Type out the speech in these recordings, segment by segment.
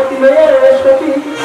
a ti me eres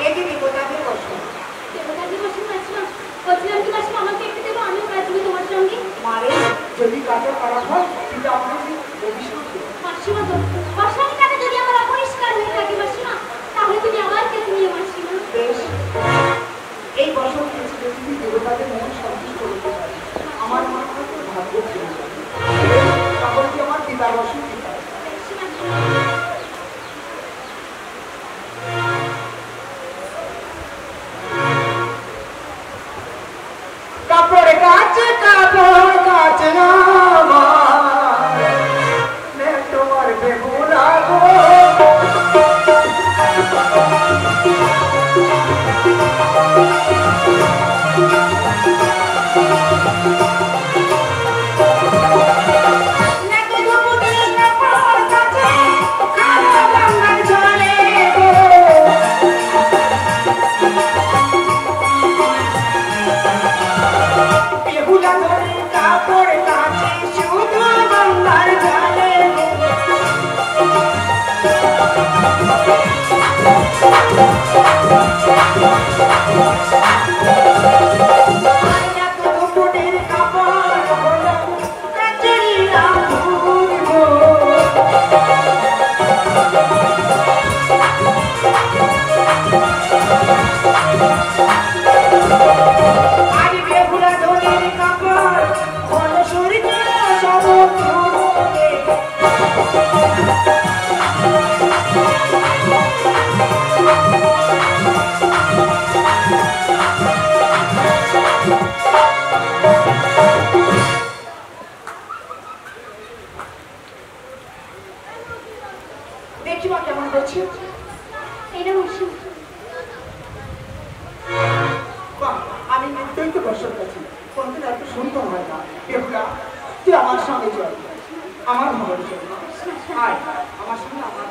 মাসিমা একে দেবতাদের কষ্ট দেবতাজি মাসিমা বলছিলাম কি মাসিমা আমাকে একটু দেবো আমিও কাজ করি তোমার সঙ্গে। মারে যদি কাজে খারাপ হয় পিতা আমাকে অভিশাপ মাসিমা তো বসানি কাজে যদি আমার অপরিষ্কার হয়ে থাকে মাসিমা? তাহলে তুমি আমার কাছে নিয়ে মাসিমা? বেশ। এই কিছু যদি দেবতাদের মন সন্তুষ্ট করতে আমার মনে হয় ভাগ্য যাবে তারপর কি আমার পিতা বেশি দেখি মা কেমন করছে আমি নিত্যই তো বসত আছি। কোনদিন এত সুন্দর হয় না। বেহুলা তুই আমার সঙ্গে চল। আমার ঘরে চল আয় আমার সঙ্গে আমার